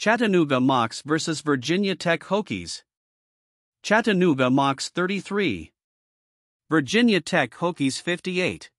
Chattanooga Mocs vs. Virginia Tech Hokies. Chattanooga Mocs 33. Virginia Tech Hokies 58.